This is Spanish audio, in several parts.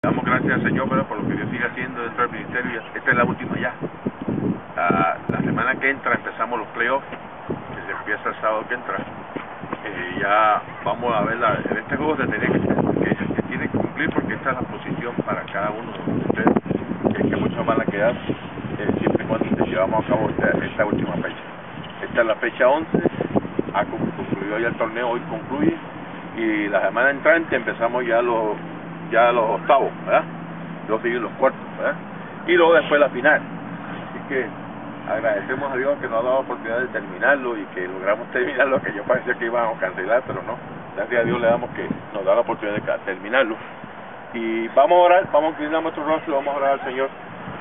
Damos gracias al Señor ¿verdad? por lo que Dios sigue haciendo dentro del ministerio. Esta es la última ya. La, semana que entra empezamos los playoffs, que se empieza el sábado que entra. Eh, ya vamos a ver, la, en este juego se tiene que, que, que tiene que cumplir porque esta es la posición para cada uno de ustedes, que es que muchos van a quedar eh, siempre y cuando llevamos a cabo esta, esta última fecha. Esta es la fecha 11, ha concluido ya el torneo, hoy concluye, y la semana entrante empezamos ya los ya los octavos, ¿verdad? Luego siguen los cuartos, ¿verdad? Y luego después la final. Así que agradecemos a Dios que nos ha dado la oportunidad de terminarlo y que logramos terminarlo, que yo parecía que íbamos a cancelar, pero no. Gracias a Dios le damos que nos da la oportunidad de terminarlo. Y vamos a orar, vamos a inclinar nuestro rostro y vamos a orar al Señor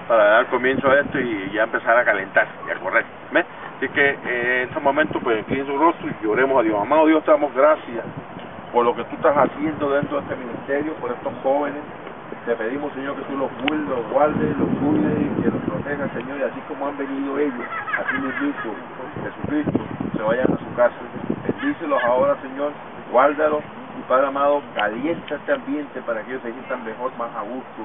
para dar comienzo a esto y ya empezar a calentar y a correr. ¿Ves? Así que eh, en estos momentos pues inclinen su rostro y oremos a Dios. Amado Dios, te damos gracias por lo que tú estás haciendo dentro de este ministerio, por estos jóvenes. Te pedimos, Señor, que tú los guardes, los guardes, los cuides y que los protejas, Señor, y así como han venido ellos, así mismo Jesucristo, se vayan a su casa. Bendícelos ahora, Señor, guárdalos y Padre amado, calienta este ambiente para que ellos se sientan mejor, más a gusto,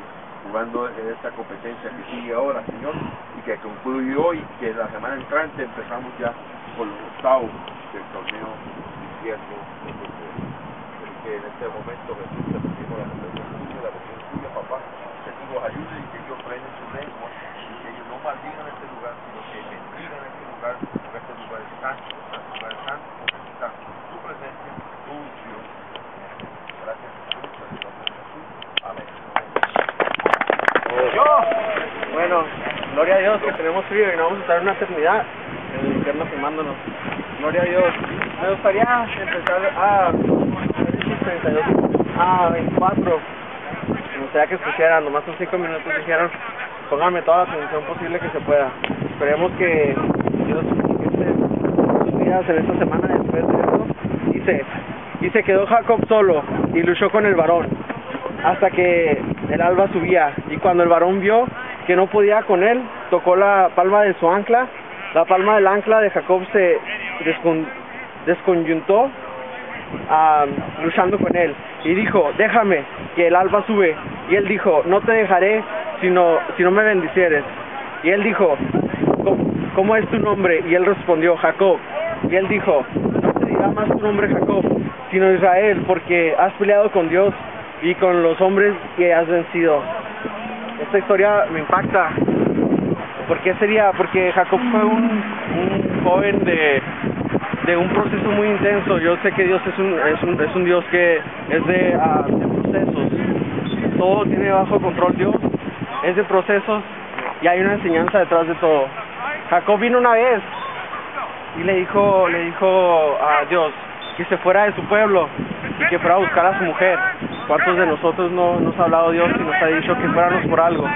jugando en esta competencia que sigue ahora, Señor, y que concluye hoy, que la semana entrante empezamos ya con los octavos del torneo invierno que en este momento Jesús te pedimos la protección tuya, la protección tuya, papá, que tú los ayudes y que ellos prenden su lengua y que ellos no maldigan este lugar, sino que bendigan este lugar, porque este lugar es santo, este lugar es santo, porque está tu presencia, tu unción. Gracias Jesús, en el nombre de Jesús. Amén. Yo, bueno, gloria a Dios que tenemos frío y no vamos a estar una eternidad en el infierno quemándonos. Gloria a Dios. Me gustaría empezar a 32 a 24. Me gustaría que escucharan, nomás son 5 minutos dijeron, pónganme toda la atención posible que se pueda. Esperemos que Dios sus vidas en esta semana después de esto. Dice, y se quedó Jacob solo y luchó con el varón hasta que el alba subía y cuando el varón vio que no podía con él, tocó la palma de su ancla, la palma del ancla de Jacob se descon desconyuntó luchando con él y dijo, déjame que el alba sube y él dijo, no te dejaré sino, si no me bendicieres y él dijo, ¿cómo, ¿cómo es tu nombre? y él respondió, Jacob y él dijo, no te dirá más tu nombre Jacob sino Israel porque has peleado con Dios y con los hombres que has vencido. Esta historia me impacta. ¿Por qué sería? Porque Jacob fue un, un joven de, de un proceso muy intenso. Yo sé que Dios es un, es un, es un Dios que es de, uh, de procesos. Todo tiene bajo control Dios. Es de procesos y hay una enseñanza detrás de todo. Jacob vino una vez y le dijo, le dijo a Dios que se fuera de su pueblo y que fuera a buscar a su mujer. ¿Cuántos de nosotros no nos ha hablado Dios y nos ha dicho que fuéramos por algo?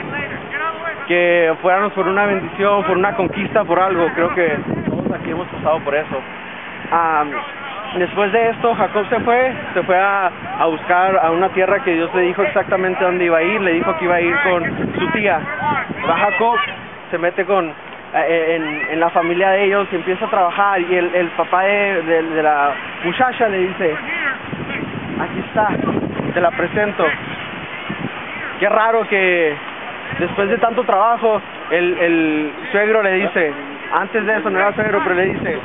Que fuéramos por una bendición, por una conquista, por algo. Creo que todos aquí hemos pasado por eso. Um, después de esto, Jacob se fue, se fue a, buscar a una tierra que Dios le dijo exactamente dónde iba a ir. Le dijo que iba a ir con su tía. Va Jacob, se mete con en, en la familia de ellos y empieza a trabajar y el, papá de la muchacha le dice, aquí está, te la presento. Qué raro que después de tanto trabajo el, el suegro le dice, antes de eso no era suegro, pero le dice,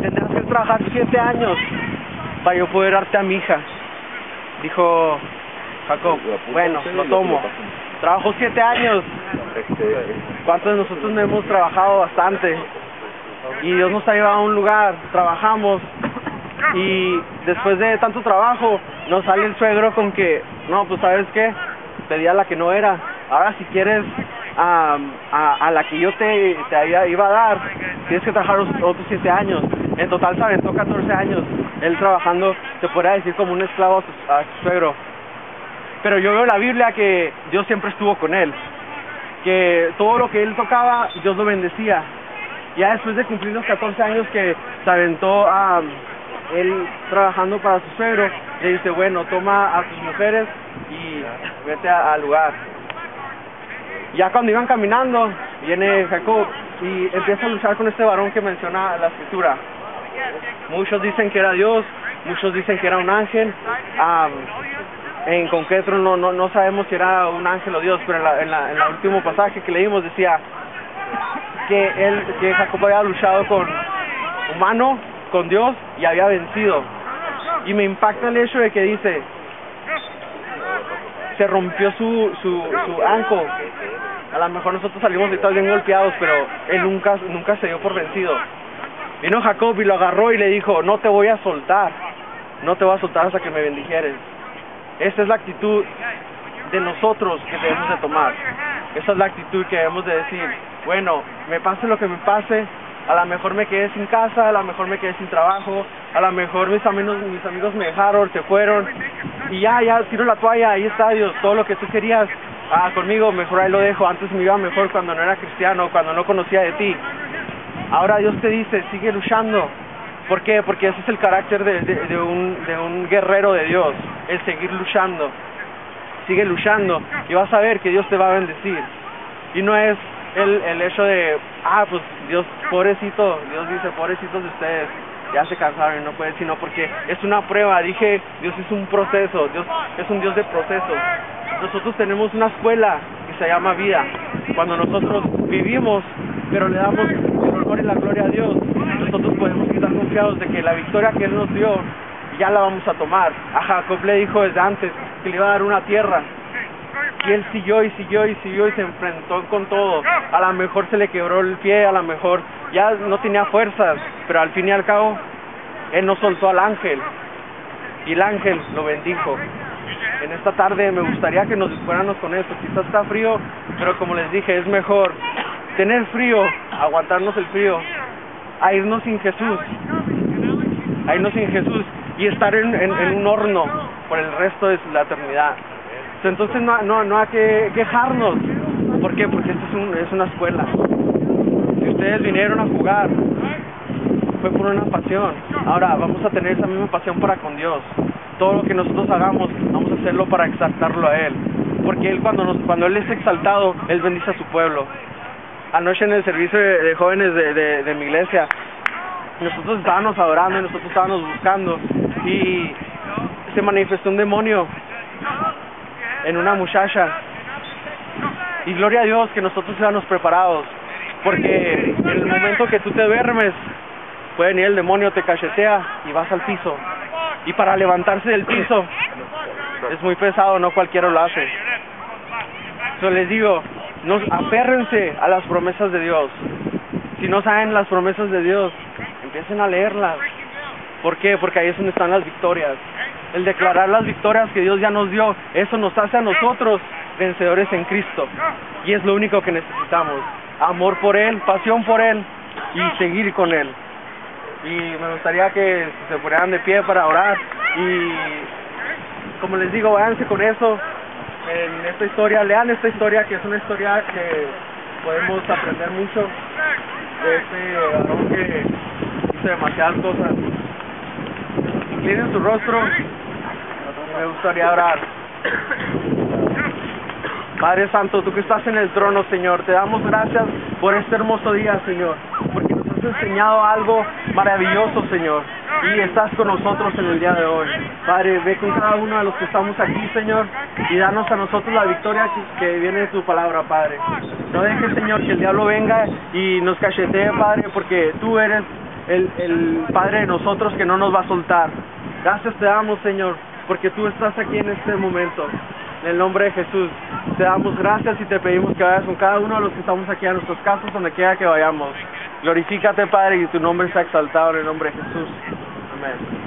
tendrás que trabajar siete años para yo poder darte a mi hija. Dijo Jacob, bueno, lo tomo. Trabajo siete años. ¿Cuántos de nosotros no hemos trabajado bastante? Y Dios nos ha llevado a un lugar, trabajamos y después de tanto trabajo nos sale el suegro con que, no, pues sabes qué, pedía la que no era. Ahora si quieres a, a, a la que yo te, te iba a dar, tienes que trabajar otros siete años. En total se aventó 14 años él trabajando, se podría decir como un esclavo a su, a su suegro pero yo veo en la Biblia que Dios siempre estuvo con él, que todo lo que él tocaba, Dios lo bendecía. Ya después de cumplir los 14 años que se aventó a él trabajando para su suegro, le dice, bueno, toma a tus mujeres y vete al lugar. Ya cuando iban caminando, viene Jacob y empieza a luchar con este varón que menciona la escritura. Muchos dicen que era Dios, muchos dicen que era un ángel. Um, en concreto no, no, no sabemos si era un ángel o Dios, pero en, la, en, la, en el último pasaje que leímos decía que él, que Jacob había luchado con humano, con Dios y había vencido. Y me impacta el hecho de que dice, se rompió su, su, su anco. A lo mejor nosotros salimos de todos bien golpeados, pero él nunca, nunca se dio por vencido. Vino Jacob y lo agarró y le dijo, no te voy a soltar, no te voy a soltar hasta que me bendijeres. Esa es la actitud de nosotros que debemos de tomar. Esa es la actitud que debemos de decir, bueno, me pase lo que me pase, a lo mejor me quedé sin casa, a lo mejor me quedé sin trabajo, a lo mejor mis amigos, mis amigos me dejaron, se fueron, y ya, ya, tiro la toalla, ahí está Dios, todo lo que tú querías ah, conmigo, mejor ahí lo dejo, antes me iba mejor cuando no era cristiano, cuando no conocía de ti. Ahora Dios te dice, sigue luchando. ¿Por qué? Porque ese es el carácter de, un, de un guerrero de Dios, el seguir luchando. Sigue luchando y vas a ver que Dios te va a bendecir. Y no es el, hecho de, ah, pues Dios, pobrecito, Dios dice, pobrecitos de ustedes, ya se cansaron y no pueden, sino porque es una prueba, dije, Dios es un proceso, Dios es un Dios de proceso. Nosotros tenemos una escuela que se llama vida. Cuando nosotros vivimos, pero le damos el honor y la gloria a Dios, nosotros podemos estar confiados de que la victoria que Él nos dio, ya la vamos a tomar. A Jacob le dijo desde antes que le iba a dar una tierra, y él siguió y siguió y siguió y se enfrentó con todo. A lo mejor se le quebró el pie, a lo mejor ya no tenía fuerzas, pero al fin y al cabo él no soltó al ángel y el ángel lo bendijo. En esta tarde me gustaría que nos fuéramos con esto. Quizás está frío, pero como les dije, es mejor tener frío, aguantarnos el frío, a irnos sin Jesús, a irnos sin Jesús y estar en, un horno por el resto de la eternidad. Entonces no, no, no hay que quejarnos. ¿Por qué? Porque esto es, es una escuela. Si ustedes vinieron a jugar, fue por una pasión. Ahora vamos a tener esa misma pasión para con Dios. Todo lo que nosotros hagamos, vamos a hacerlo para exaltarlo a Él. Porque Él cuando, nos, cuando Él es exaltado, Él bendice a su pueblo. Anoche en el servicio de, jóvenes de, de, mi iglesia, nosotros estábamos adorando y nosotros estábamos buscando y se manifestó un demonio en una muchacha. Y gloria a Dios que nosotros seamos preparados, porque en el momento que tú te duermes, puede venir el demonio, te cachetea y vas al piso. Y para levantarse del piso es muy pesado, no cualquiera lo hace. Yo les digo, no, aférrense a las promesas de Dios. Si no saben las promesas de Dios, empiecen a leerlas. ¿Por qué? Porque ahí es donde están las victorias el declarar las victorias que Dios ya nos dio, eso nos hace a nosotros vencedores en Cristo. Y es lo único que necesitamos. Amor por Él, pasión por Él y seguir con Él. Y me gustaría que se pusieran de pie para orar. Y como les digo, váyanse con eso. En esta historia, lean esta historia que es una historia que podemos aprender mucho de este varón que hizo demasiadas cosas. Inclinen su rostro me gustaría orar. Padre Santo, tú que estás en el trono, Señor, te damos gracias por este hermoso día, Señor, has enseñado algo maravilloso, Señor, y estás con nosotros en el día de hoy. Padre, ve con cada uno de los que estamos aquí, Señor, y danos a nosotros la victoria que, viene de tu palabra, Padre. No dejes, Señor, que el diablo venga y nos cachetee, Padre, porque tú eres el, el Padre de nosotros que no nos va a soltar. Gracias te damos, Señor, porque tú estás aquí en este momento. En el nombre de Jesús, te damos gracias y te pedimos que vayas con cada uno de los que estamos aquí a nuestros casos, donde quiera que vayamos. Glorifícate, Padre, y tu nombre sea exaltado en el nombre de Jesús. Amén.